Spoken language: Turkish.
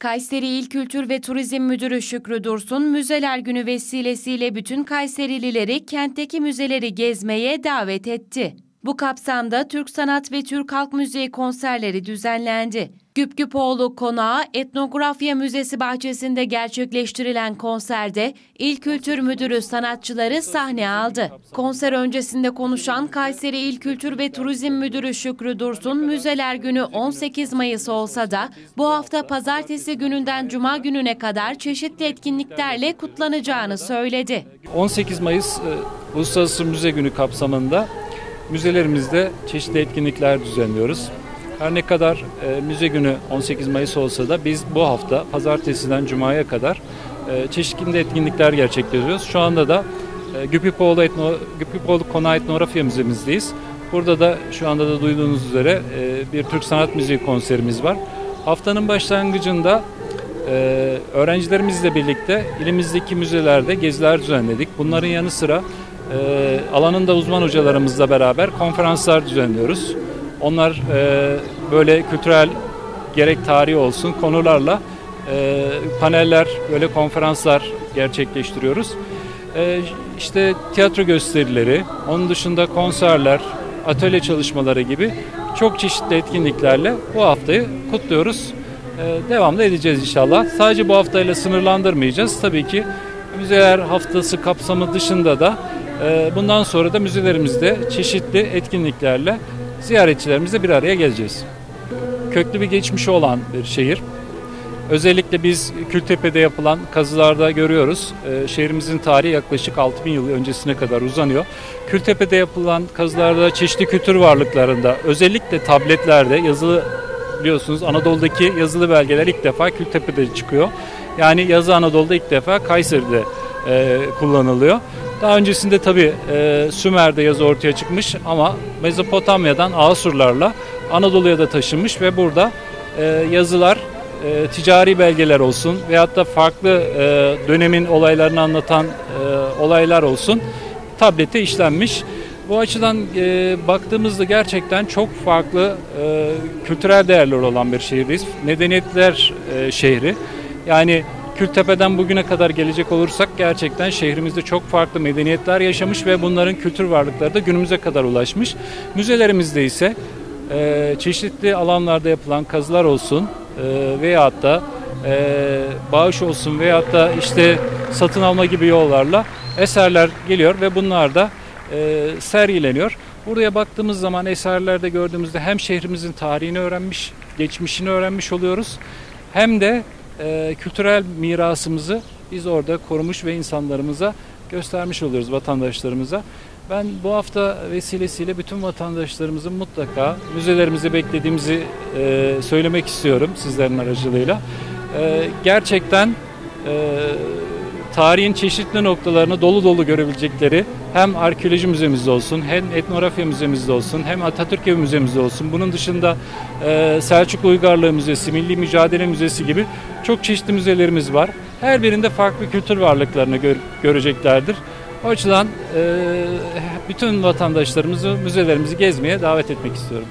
Kayseri İl Kültür ve Turizm Müdürü Şükrü Dursun, Müzeler Günü vesilesiyle bütün Kayserilileri kentteki müzeleri gezmeye davet etti. Bu kapsamda Türk Sanat ve Türk Halk Müziği konserleri düzenlendi. Güpgüpoğlu Konağı Etnografya Müzesi bahçesinde gerçekleştirilen konserde İl Kültür Müdürü sanatçıları sahne aldı. Konser öncesinde konuşan Kayseri İl Kültür ve Turizm Müdürü Şükrü Dursun, Müzeler Günü 18 Mayıs olsa da bu hafta pazartesi gününden cuma gününe kadar çeşitli etkinliklerle kutlanacağını söyledi. 18 Mayıs e, Uluslararası Müze Günü kapsamında müzelerimizde çeşitli etkinlikler düzenliyoruz. Her ne kadar e, müze günü 18 Mayıs olsa da biz bu hafta pazartesiden cumaya kadar e, çeşitli etkinlikler gerçekleştiriyoruz. Şu anda da e, Güpipoğlu, Etno, Güpipoğlu Konağı Etnografya Müzemizdeyiz. Burada da şu anda da duyduğunuz üzere e, bir Türk Sanat Müziği konserimiz var. Haftanın başlangıcında e, öğrencilerimizle birlikte ilimizdeki müzelerde geziler düzenledik. Bunların yanı sıra e, alanında uzman hocalarımızla beraber konferanslar düzenliyoruz. Onlar e, böyle kültürel gerek tarihi olsun konularla e, paneller, böyle konferanslar gerçekleştiriyoruz. E, işte tiyatro gösterileri, onun dışında konserler, atölye çalışmaları gibi çok çeşitli etkinliklerle bu haftayı kutluyoruz. E, devamlı edeceğiz inşallah. Sadece bu haftayla sınırlandırmayacağız. Tabii ki müzeler haftası kapsamı dışında da e, bundan sonra da müzelerimizde çeşitli etkinliklerle ziyaretçilerimizle bir araya geleceğiz. Köklü bir geçmişi olan bir şehir. Özellikle biz Kültepe'de yapılan kazılarda görüyoruz. Ee, şehrimizin tarihi yaklaşık 6000 yıl öncesine kadar uzanıyor. Kültepe'de yapılan kazılarda çeşitli kültür varlıklarında özellikle tabletlerde yazılı biliyorsunuz Anadolu'daki yazılı belgeler ilk defa Kültepe'de çıkıyor. Yani yazı Anadolu'da ilk defa Kayseri'de e, kullanılıyor. Daha öncesinde tabi e, Sümer'de yazı ortaya çıkmış ama Mezopotamya'dan Asurlarla Anadolu'ya da taşınmış ve burada e, yazılar e, ticari belgeler olsun veyahut da farklı e, dönemin olaylarını anlatan e, olaylar olsun tablete işlenmiş. Bu açıdan e, baktığımızda gerçekten çok farklı e, kültürel değerler olan bir şehirdeyiz. Medeniyetler e, şehri. Yani Kültepe'den bugüne kadar gelecek olursak gerçekten şehrimizde çok farklı medeniyetler yaşamış ve bunların kültür varlıkları da günümüze kadar ulaşmış. Müzelerimizde ise e, çeşitli alanlarda yapılan kazılar olsun e, veyahut da e, bağış olsun veyahut da işte satın alma gibi yollarla eserler geliyor ve bunlar da e, sergileniyor. Buraya baktığımız zaman eserlerde gördüğümüzde hem şehrimizin tarihini öğrenmiş, geçmişini öğrenmiş oluyoruz hem de e, kültürel mirasımızı biz orada korumuş ve insanlarımıza göstermiş oluyoruz vatandaşlarımıza. Ben bu hafta vesilesiyle bütün vatandaşlarımızın mutlaka müzelerimizi beklediğimizi e, söylemek istiyorum sizlerin aracılığıyla. E, gerçekten e, tarihin çeşitli noktalarını dolu dolu görebilecekleri hem arkeoloji müzemizde olsun, hem etnografya müzemizde olsun, hem Atatürk Evi müzemizde olsun. Bunun dışında e, Selçuklu Uygarlığı Müzesi, Milli Mücadele Müzesi gibi çok çeşitli müzelerimiz var. Her birinde farklı kültür varlıklarını gör, göreceklerdir. O açıdan e, bütün vatandaşlarımızı müzelerimizi gezmeye davet etmek istiyorum.